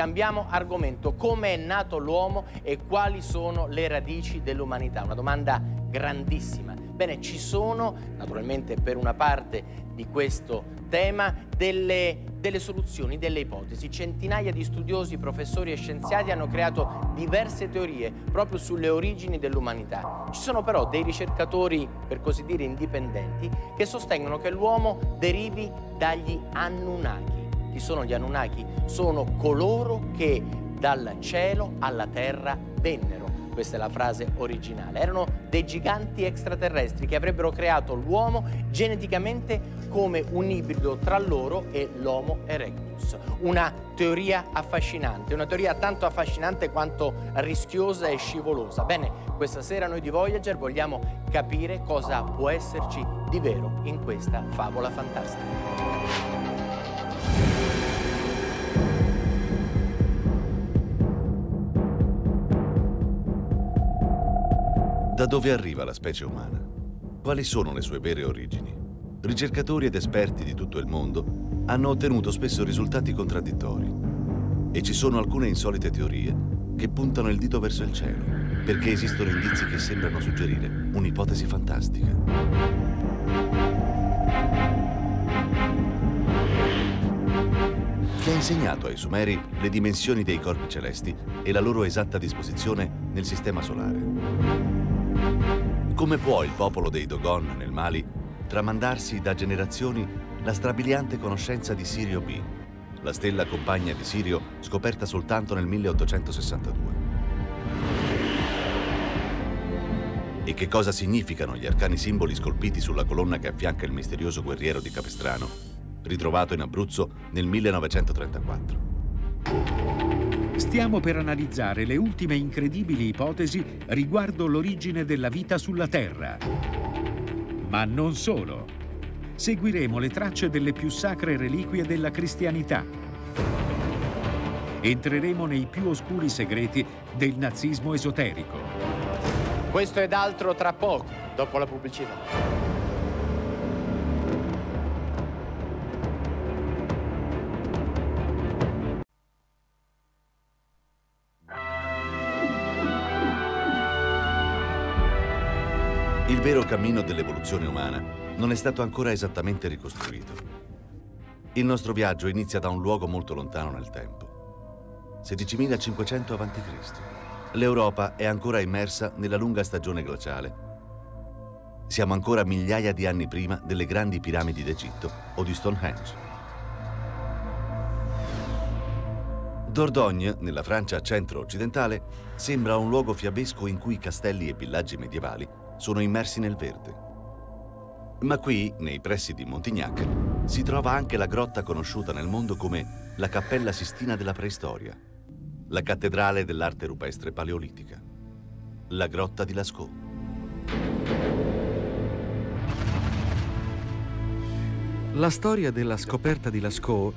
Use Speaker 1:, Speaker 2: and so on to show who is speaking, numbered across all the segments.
Speaker 1: cambiamo argomento. Come è nato l'uomo e quali sono le radici dell'umanità? Una domanda grandissima. Bene, ci sono, naturalmente per una parte di questo tema, delle, delle, soluzioni, delle ipotesi. Centinaia di studiosi, professori e scienziati hanno creato diverse teorie proprio sulle origini dell'umanità. Ci sono però dei ricercatori, per così dire, indipendenti, che sostengono che l'uomo derivi dagli Anunnaki. Chi sono gli Anunnaki? Sono coloro che dal cielo alla terra vennero questa è la frase originale, erano dei giganti extraterrestri che avrebbero creato l'uomo geneticamente come un ibrido tra loro e l'Homo erectus. Una teoria affascinante, una teoria tanto affascinante quanto rischiosa e scivolosa. Bene, questa sera noi di Voyager vogliamo capire cosa può esserci di vero in questa favola fantastica.
Speaker 2: Da dove arriva la specie umana? Quali sono le sue vere origini? Ricercatori ed esperti di tutto il mondo hanno ottenuto spesso risultati contraddittori e ci sono alcune insolite teorie che puntano il dito verso il cielo perché esistono indizi che sembrano suggerire un'ipotesi fantastica. Chi ha insegnato ai Sumeri le dimensioni dei corpi celesti e la loro esatta disposizione nel sistema solare? Come può il popolo dei Dogon nel Mali tramandarsi da generazioni la strabiliante conoscenza di Sirio B, la stella compagna di Sirio scoperta soltanto nel 1862? E che cosa significano gli arcani simboli scolpiti sulla colonna che affianca il misterioso guerriero di Capestrano, ritrovato in Abruzzo nel 1934?
Speaker 3: Stiamo per analizzare le ultime incredibili ipotesi riguardo l'origine della vita sulla Terra. Ma non solo. Seguiremo le tracce delle più sacre reliquie della cristianità. Entreremo nei più oscuri segreti del nazismo esoterico.
Speaker 1: Questo ed altro tra poco, dopo la pubblicità.
Speaker 2: Vero cammino dell'evoluzione umana non è stato ancora esattamente ricostruito. Il nostro viaggio inizia da un luogo molto lontano nel tempo. 16.500 a.C. L'Europa è ancora immersa nella lunga stagione glaciale. Siamo ancora migliaia di anni prima delle grandi piramidi d'Egitto o di Stonehenge. Dordogne, nella Francia centro-occidentale, sembra un luogo fiabesco in cui castelli e villaggi medievali sono immersi nel verde. Ma qui, nei pressi di Montignac, si trova anche la grotta conosciuta nel mondo come la Cappella Sistina della Preistoria, la cattedrale dell'arte rupestre paleolitica, la grotta di Lascaux.
Speaker 4: La storia della scoperta di Lascaux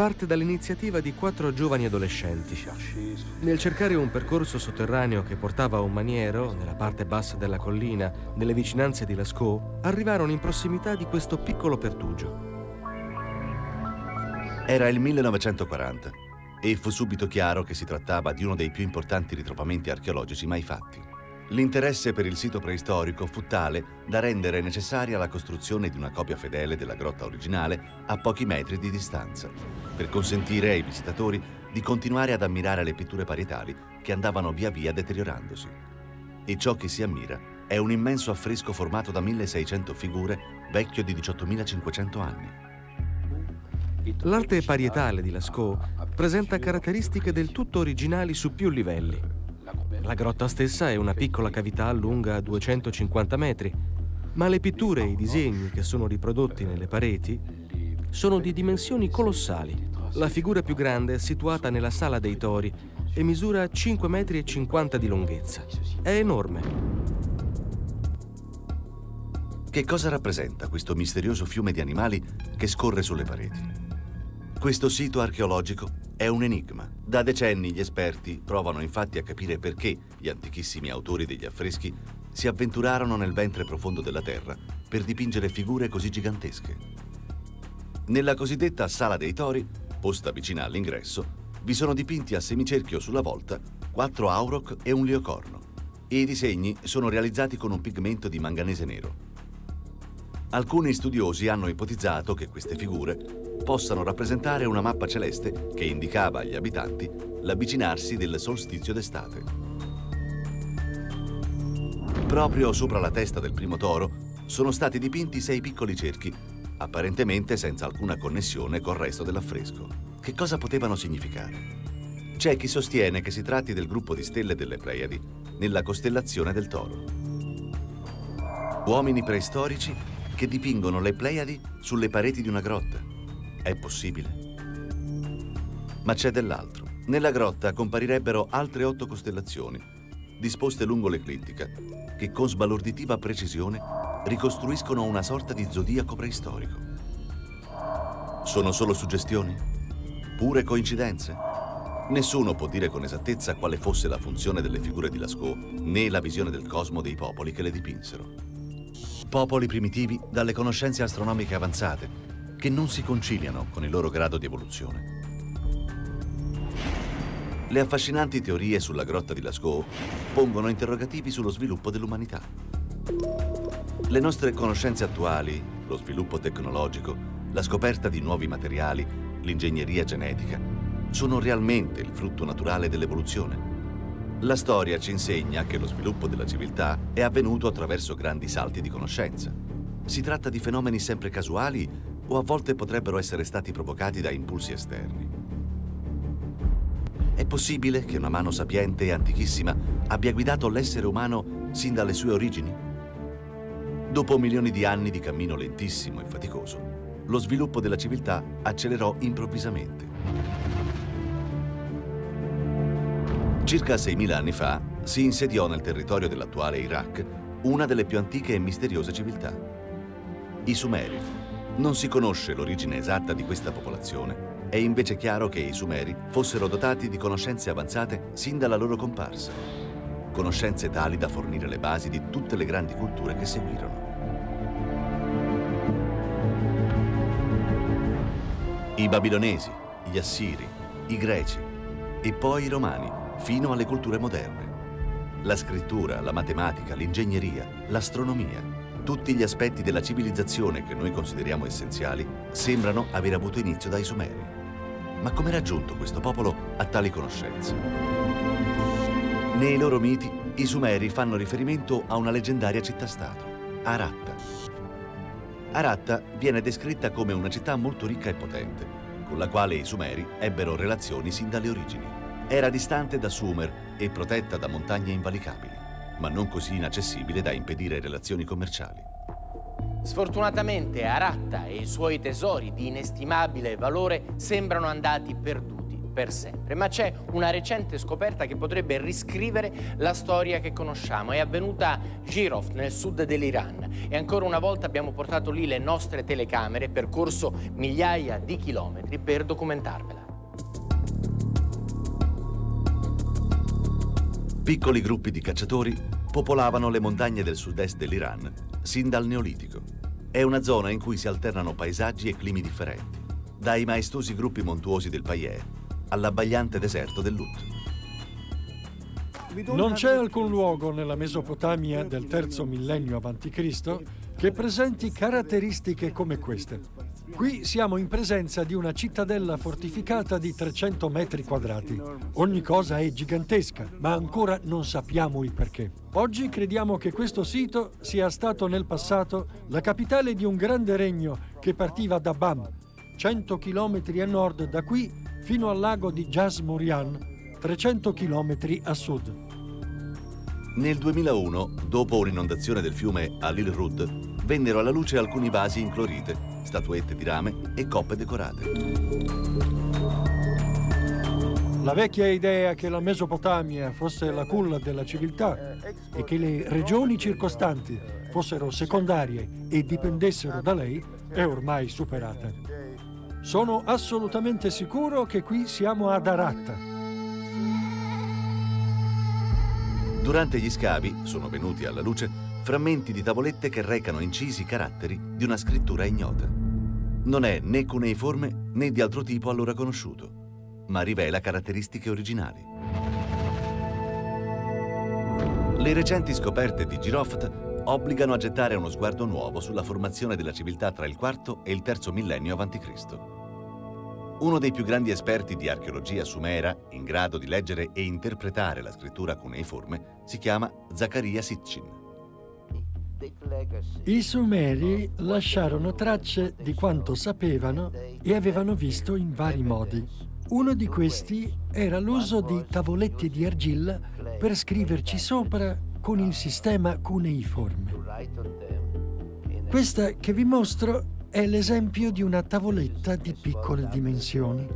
Speaker 4: parte dall'iniziativa di quattro giovani adolescenti. Nel cercare un percorso sotterraneo che portava a un maniero, nella parte bassa della collina, nelle vicinanze di Lascaux, arrivarono in prossimità di questo piccolo pertugio.
Speaker 2: Era il 1940 e fu subito chiaro che si trattava di uno dei più importanti ritrovamenti archeologici mai fatti. L'interesse per il sito preistorico fu tale da rendere necessaria la costruzione di una copia fedele della grotta originale a pochi metri di distanza, per consentire ai visitatori di continuare ad ammirare le pitture parietali che andavano via via deteriorandosi. E ciò che si ammira è un immenso affresco formato da 1600 figure, vecchio di 18.500 anni.
Speaker 4: L'arte parietale di Lascaux presenta caratteristiche del tutto originali su più livelli. La grotta stessa è una piccola cavità lunga 250 metri, ma le pitture e i disegni che sono riprodotti nelle pareti sono di dimensioni colossali. La figura più grande è situata nella sala dei tori e misura 5,50 metri di lunghezza. È enorme.
Speaker 2: Che cosa rappresenta questo misterioso fiume di animali che scorre sulle pareti? Questo sito archeologico è un enigma. Da decenni gli esperti provano infatti a capire perché gli antichissimi autori degli affreschi si avventurarono nel ventre profondo della Terra per dipingere figure così gigantesche. Nella cosiddetta Sala dei Tori, posta vicina all'ingresso, vi sono dipinti a semicerchio sulla volta quattro auroch e un leocorno. I disegni sono realizzati con un pigmento di manganese nero. Alcuni studiosi hanno ipotizzato che queste figure possano rappresentare una mappa celeste che indicava agli abitanti l'avvicinarsi del solstizio d'estate. Proprio sopra la testa del primo toro sono stati dipinti sei piccoli cerchi, apparentemente senza alcuna connessione col resto dell'affresco. Che cosa potevano significare? C'è chi sostiene che si tratti del gruppo di stelle delle Pleiadi, nella costellazione del Toro. Uomini preistorici che dipingono le Pleiadi sulle pareti di una grotta. È possibile? Ma c'è dell'altro. Nella grotta comparirebbero altre otto costellazioni, disposte lungo l'eclittica, che con sbalorditiva precisione ricostruiscono una sorta di zodiaco preistorico. Sono solo suggestioni? Pure coincidenze? Nessuno può dire con esattezza quale fosse la funzione delle figure di Lascaux né la visione del cosmo dei popoli che le dipinsero popoli primitivi dalle conoscenze astronomiche avanzate, che non si conciliano con il loro grado di evoluzione. Le affascinanti teorie sulla grotta di Lascaux pongono interrogativi sullo sviluppo dell'umanità. Le nostre conoscenze attuali, lo sviluppo tecnologico, la scoperta di nuovi materiali, l'ingegneria genetica, sono realmente il frutto naturale dell'evoluzione. La storia ci insegna che lo sviluppo della civiltà è avvenuto attraverso grandi salti di conoscenza. Si tratta di fenomeni sempre casuali o a volte potrebbero essere stati provocati da impulsi esterni. È possibile che una mano sapiente e antichissima abbia guidato l'essere umano sin dalle sue origini? Dopo milioni di anni di cammino lentissimo e faticoso, lo sviluppo della civiltà accelerò improvvisamente. Circa 6.000 anni fa si insediò nel territorio dell'attuale Iraq una delle più antiche e misteriose civiltà, i Sumeri. Non si conosce l'origine esatta di questa popolazione, è invece chiaro che i Sumeri fossero dotati di conoscenze avanzate sin dalla loro comparsa, conoscenze tali da fornire le basi di tutte le grandi culture che seguirono. I babilonesi, gli assiri, i greci e poi i romani fino alle culture moderne. La scrittura, la matematica, l'ingegneria, l'astronomia, tutti gli aspetti della civilizzazione che noi consideriamo essenziali sembrano aver avuto inizio dai Sumeri. Ma come era giunto questo popolo a tali conoscenze? Nei loro miti, i Sumeri fanno riferimento a una leggendaria città-stato, Aratta. Aratta viene descritta come una città molto ricca e potente, con la quale i Sumeri ebbero relazioni sin dalle origini. Era distante da Sumer e protetta da montagne invalicabili, ma non così inaccessibile da impedire relazioni commerciali.
Speaker 1: Sfortunatamente Aratta e i suoi tesori di inestimabile valore sembrano andati perduti per sempre, ma c'è una recente scoperta che potrebbe riscrivere la storia che conosciamo. È avvenuta a Girov, nel sud dell'Iran, e ancora una volta abbiamo portato lì le nostre telecamere, percorso migliaia di chilometri per documentarvela.
Speaker 2: Piccoli gruppi di cacciatori popolavano le montagne del sud-est dell'Iran sin dal Neolitico. È una zona in cui si alternano paesaggi e climi differenti, dai maestosi gruppi montuosi del Payè all'abbagliante deserto del Lut.
Speaker 5: Non c'è alcun luogo nella Mesopotamia del terzo millennio a.C. che presenti caratteristiche come queste. Qui siamo in presenza di una cittadella fortificata di 300 metri quadrati. Ogni cosa è gigantesca, ma ancora non sappiamo il perché. Oggi crediamo che questo sito sia stato nel passato la capitale di un grande regno che partiva da Bam, 100 km a nord da qui fino al lago di Jasmorian, 300 km a sud.
Speaker 2: Nel 2001, dopo un'inondazione del fiume Alil Rud, vennero alla luce alcuni vasi in clorite statuette di rame e coppe decorate.
Speaker 5: La vecchia idea che la Mesopotamia fosse la culla della civiltà e che le regioni circostanti fossero secondarie e dipendessero da lei è ormai superata. Sono assolutamente sicuro che qui siamo ad Aratta.
Speaker 2: Durante gli scavi sono venuti alla luce frammenti di tavolette che recano incisi caratteri di una scrittura ignota. Non è né cuneiforme né di altro tipo allora conosciuto. ma rivela caratteristiche originali. Le recenti scoperte di Giroft obbligano a gettare uno sguardo nuovo sulla formazione della civiltà tra il IV e il III millennio a.C. Uno dei più grandi esperti di archeologia sumera, in grado di leggere e interpretare la scrittura cuneiforme, si chiama Zaccaria Sitchin.
Speaker 5: I Sumeri lasciarono tracce di quanto sapevano e avevano visto in vari modi. Uno di questi era l'uso di tavoletti di argilla per scriverci sopra con il sistema cuneiforme. Questa che vi mostro è l'esempio di una tavoletta di piccole dimensioni.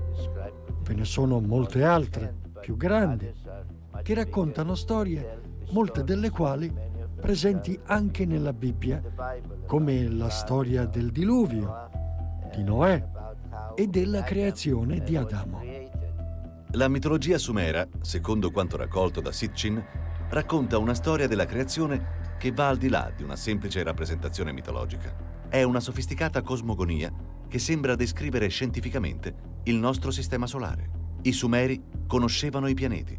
Speaker 5: Ve ne sono molte altre, più grandi, che raccontano storie, molte delle quali presenti anche nella Bibbia, come la storia del diluvio, di Noè e della creazione di Adamo.
Speaker 2: La mitologia sumera, secondo quanto raccolto da Sitchin, racconta una storia della creazione che va al di là di una semplice rappresentazione mitologica è una sofisticata cosmogonia che sembra descrivere scientificamente il nostro sistema solare. I Sumeri conoscevano i pianeti,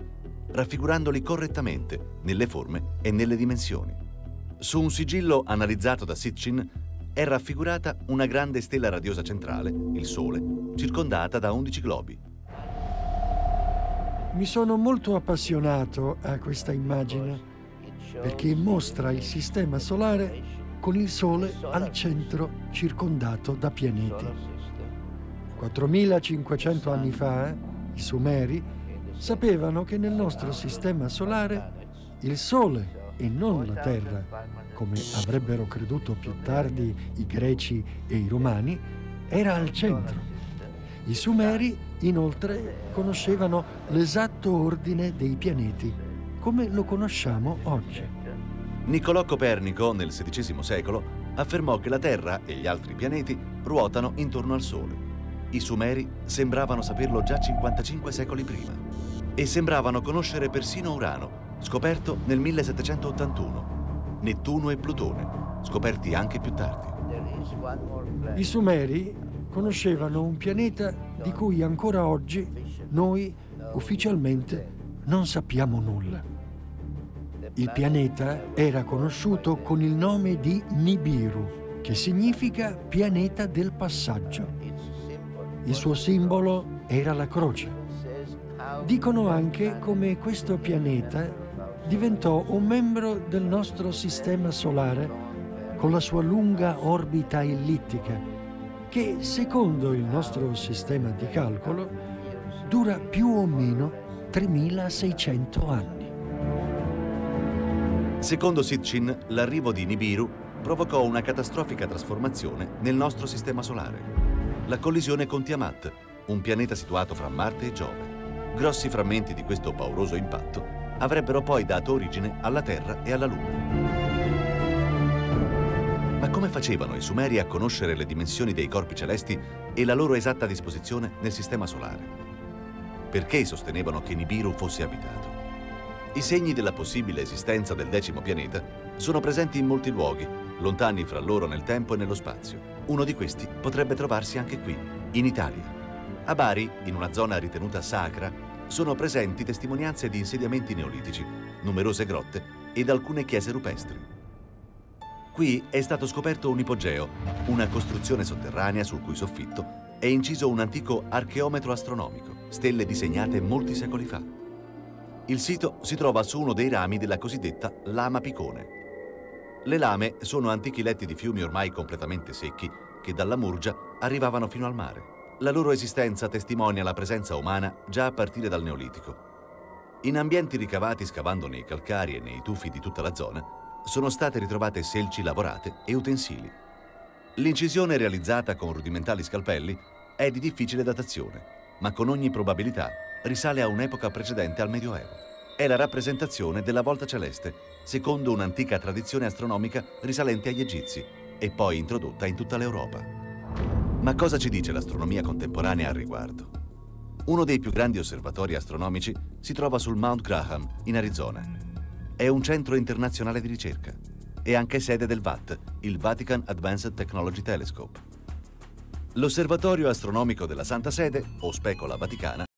Speaker 2: raffigurandoli correttamente nelle forme e nelle dimensioni. Su un sigillo analizzato da Sitchin è raffigurata una grande stella radiosa centrale, il Sole, circondata da 11 globi.
Speaker 5: Mi sono molto appassionato a questa immagine perché mostra il sistema solare con il Sole al centro circondato da pianeti. 4500 anni fa, i Sumeri sapevano che nel nostro sistema solare il Sole e non la Terra, come avrebbero creduto più tardi i greci e i romani, era al centro. I Sumeri inoltre conoscevano l'esatto ordine dei pianeti, come lo conosciamo oggi.
Speaker 2: Niccolò Copernico, nel XVI secolo, affermò che la Terra e gli altri pianeti ruotano intorno al Sole. I Sumeri sembravano saperlo già 55 secoli prima e sembravano conoscere persino Urano, scoperto nel 1781, Nettuno e Plutone, scoperti anche più tardi.
Speaker 5: I Sumeri conoscevano un pianeta di cui ancora oggi noi ufficialmente non sappiamo nulla. Il pianeta era conosciuto con il nome di Nibiru, che significa pianeta del passaggio. Il suo simbolo era la croce. Dicono anche come questo pianeta diventò un membro del nostro sistema solare con la sua lunga orbita ellittica, che secondo il nostro sistema di calcolo dura più o meno 3600 anni.
Speaker 2: Secondo Sitchin, l'arrivo di Nibiru provocò una catastrofica trasformazione nel nostro sistema solare. La collisione con Tiamat, un pianeta situato fra Marte e Giove. Grossi frammenti di questo pauroso impatto avrebbero poi dato origine alla Terra e alla Luna. Ma come facevano i Sumeri a conoscere le dimensioni dei corpi celesti e la loro esatta disposizione nel sistema solare? Perché sostenevano che Nibiru fosse abitato? I segni della possibile esistenza del decimo pianeta sono presenti in molti luoghi, lontani fra loro nel tempo e nello spazio. Uno di questi potrebbe trovarsi anche qui, in Italia. A Bari, in una zona ritenuta sacra, sono presenti testimonianze di insediamenti neolitici, numerose grotte ed alcune chiese rupestri. Qui è stato scoperto un ipogeo, una costruzione sotterranea sul cui soffitto è inciso un antico archeometro astronomico, stelle disegnate molti secoli fa. Il sito si trova su uno dei rami della cosiddetta Lama Picone. Le lame sono antichi letti di fiumi ormai completamente secchi che dalla Murgia arrivavano fino al mare. La loro esistenza testimonia la presenza umana già a partire dal Neolitico. In ambienti ricavati scavando nei calcari e nei tufi di tutta la zona, sono state ritrovate selci lavorate e utensili. L'incisione realizzata con rudimentali scalpelli è di difficile datazione, ma con ogni probabilità risale a un'epoca precedente al Medioevo. È la rappresentazione della volta celeste, secondo un'antica tradizione astronomica risalente agli Egizi e poi introdotta in tutta l'Europa. Ma cosa ci dice l'astronomia contemporanea al riguardo? Uno dei più grandi osservatori astronomici si trova sul Mount Graham, in Arizona. È un centro internazionale di ricerca e anche sede del VAT, il Vatican Advanced Technology Telescope. L'osservatorio astronomico della Santa Sede, o Specola Vaticana,